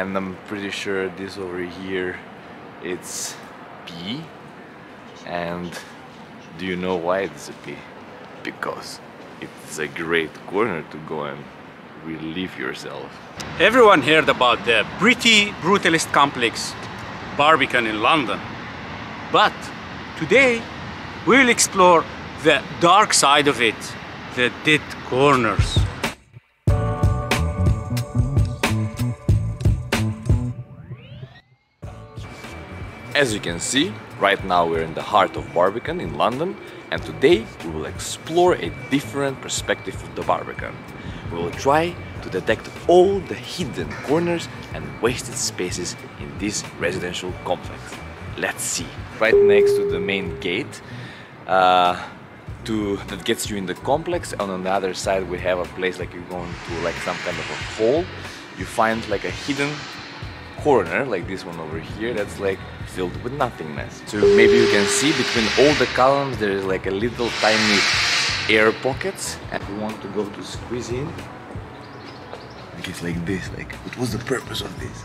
And I'm pretty sure this over here, it's P. And do you know why it's a P? Because it's a great corner to go and relieve yourself. Everyone heard about the pretty brutalist complex Barbican in London. But today we'll explore the dark side of it, the dead corners. As you can see, right now we're in the heart of Barbican in London and today we will explore a different perspective of the Barbican. We will try to detect all the hidden corners and wasted spaces in this residential complex. Let's see. Right next to the main gate uh, to, that gets you in the complex and on the other side we have a place like you're going to like some kind of a hall. You find like a hidden corner like this one over here that's like filled with nothingness. So maybe you can see between all the columns there is like a little tiny air pockets and we want to go to squeeze in. Like it's like this, like what was the purpose of this?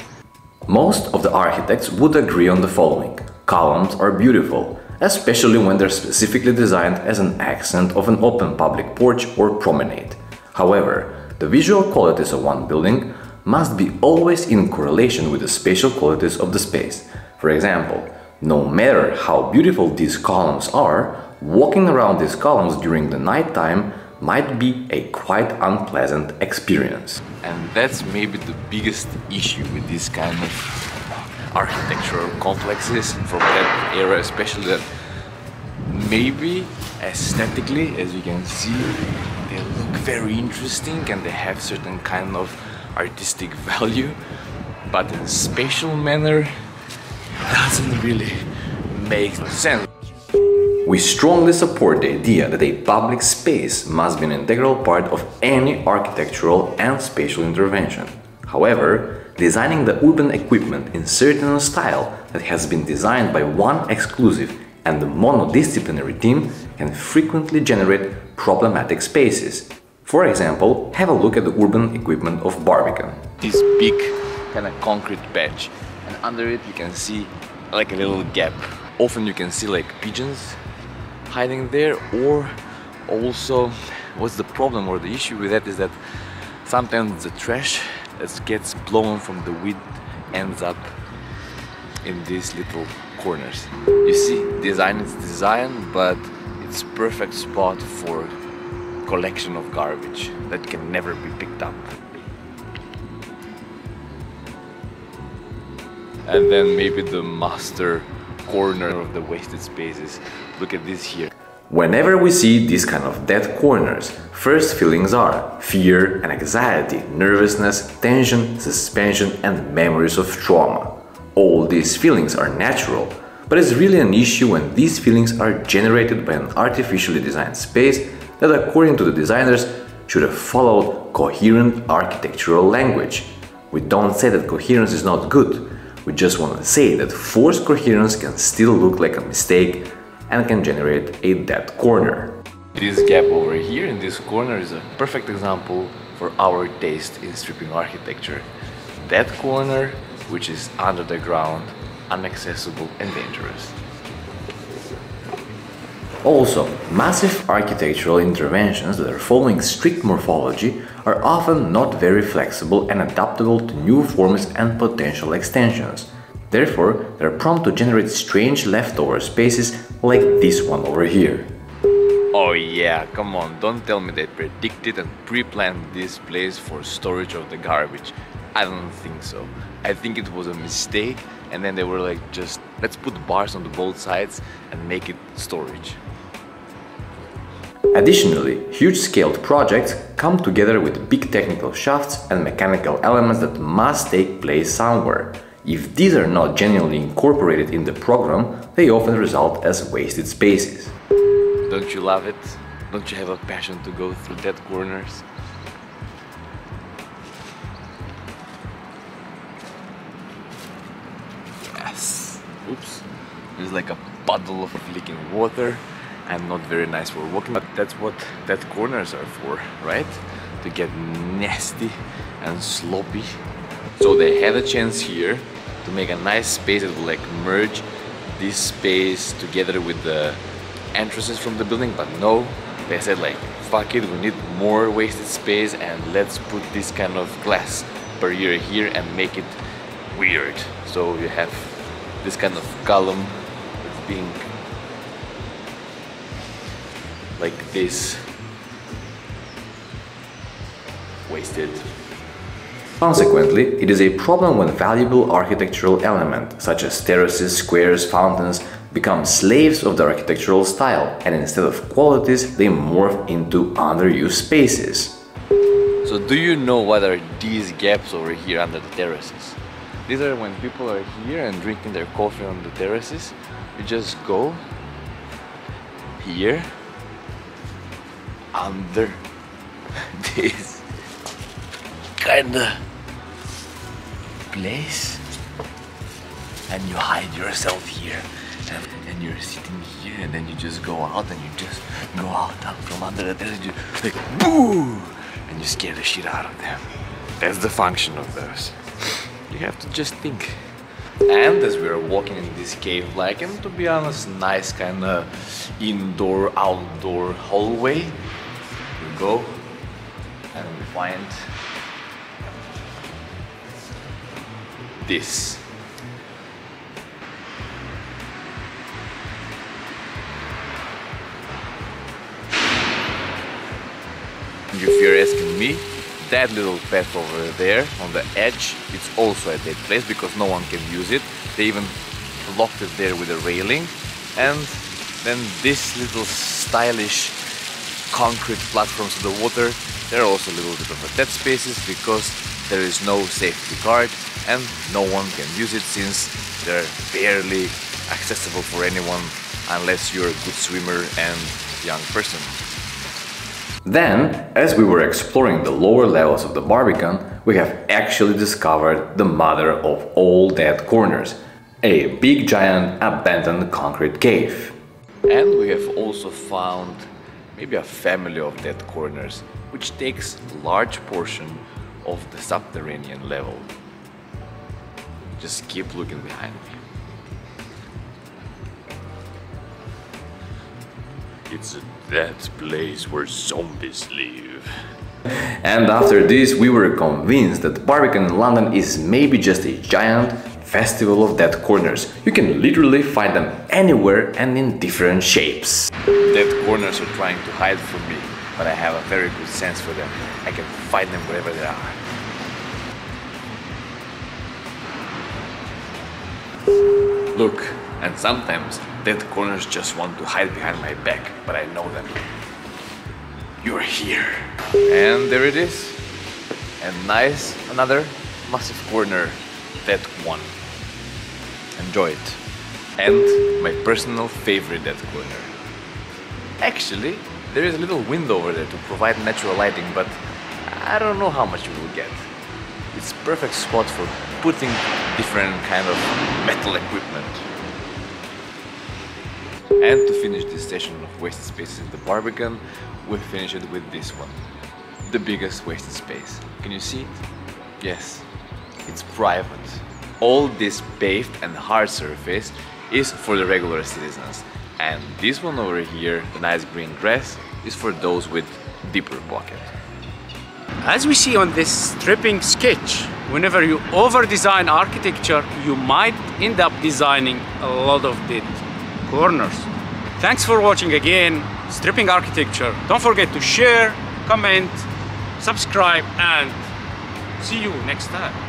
Most of the architects would agree on the following. Columns are beautiful, especially when they're specifically designed as an accent of an open public porch or promenade. However, the visual qualities of one building must be always in correlation with the spatial qualities of the space. For example, no matter how beautiful these columns are, walking around these columns during the nighttime might be a quite unpleasant experience. And that's maybe the biggest issue with this kind of architectural complexes from that era, especially that maybe aesthetically, as you can see, they look very interesting and they have certain kind of artistic value, but in spatial manner doesn't really make sense. We strongly support the idea that a public space must be an integral part of any architectural and spatial intervention. However, designing the urban equipment in certain style that has been designed by one exclusive and monodisciplinary team can frequently generate problematic spaces. For example, have a look at the urban equipment of Barbican. This big kind of concrete patch and under it you can see like a little gap. Often you can see like pigeons hiding there or also what's the problem or the issue with that is that sometimes the trash that gets blown from the wind ends up in these little corners. You see, design is design, but it's perfect spot for collection of garbage that can never be picked up. And then maybe the master corner of the wasted spaces. Look at this here. Whenever we see these kind of dead corners, first feelings are fear and anxiety, nervousness, tension, suspension and memories of trauma. All these feelings are natural, but it's really an issue when these feelings are generated by an artificially designed space that according to the designers should have followed coherent architectural language. We don't say that coherence is not good, we just want to say that forced coherence can still look like a mistake and can generate a dead corner. This gap over here in this corner is a perfect example for our taste in stripping architecture. That corner, which is under the ground, inaccessible and dangerous. Also, massive architectural interventions that are following strict morphology are often not very flexible and adaptable to new forms and potential extensions. Therefore, they're prone to generate strange leftover spaces like this one over here. Oh yeah, come on, don't tell me they predicted and pre-planned this place for storage of the garbage. I don't think so. I think it was a mistake and then they were like just let's put bars on the both sides and make it storage. Additionally, huge-scaled projects come together with big technical shafts and mechanical elements that must take place somewhere. If these are not genuinely incorporated in the program, they often result as wasted spaces. Don't you love it? Don't you have a passion to go through dead corners? Yes! Oops. There's like a puddle of leaking water and not very nice for walking but that's what that corners are for right? To get nasty and sloppy. So they had a chance here to make a nice space that will like merge this space together with the entrances from the building, but no, they said like, fuck it, we need more wasted space and let's put this kind of glass barrier here and make it weird. So you have this kind of column being like this wasted Consequently, it is a problem when valuable architectural elements, such as terraces, squares, fountains, become slaves of the architectural style, and instead of qualities, they morph into underused spaces. So do you know what are these gaps over here under the terraces? These are when people are here and drinking their coffee on the terraces. You just go here under this kinda place and you hide yourself here and, and you're sitting here and then you just go out and you just go out, from under the you like boo and you scare the shit out of them. That's the function of those. You have to just think. And as we are walking in this cave like and to be honest nice kind of indoor outdoor hallway go. And we find this. If you're asking me that little path over there on the edge it's also a dead place because no one can use it. They even blocked it there with a railing. And then this little stylish concrete platforms to the water there are also a little bit of a dead spaces because there is no safety guard and no one can use it since they're barely accessible for anyone unless you're a good swimmer and young person. Then, as we were exploring the lower levels of the Barbican, we have actually discovered the mother of all dead corners, a big giant abandoned concrete cave. And we have also found maybe a family of dead corners, which takes a large portion of the subterranean level. Just keep looking behind me. It's that place where zombies live. And after this, we were convinced that Barbican in London is maybe just a giant festival of dead corners. You can literally find them anywhere and in different shapes. Dead corners are trying to hide from me, but I have a very good sense for them. I can find them wherever they are. Look, and sometimes dead corners just want to hide behind my back, but I know them. You're here. And there it is. And nice, another massive corner, that one. Enjoy it. And my personal favorite dead corner. Actually, there is a little window over there to provide natural lighting, but I don't know how much you will get. It's perfect spot for putting different kind of metal equipment. And to finish this session of wasted spaces in the Barbican, we finish it with this one. The biggest wasted space. Can you see it? Yes, it's private. All this paved and hard surface is for the regular citizens. And this one over here, the nice green dress, is for those with deeper pocket. As we see on this stripping sketch, whenever you over-design architecture, you might end up designing a lot of dead corners. Thanks for watching again, Stripping Architecture. Don't forget to share, comment, subscribe, and see you next time.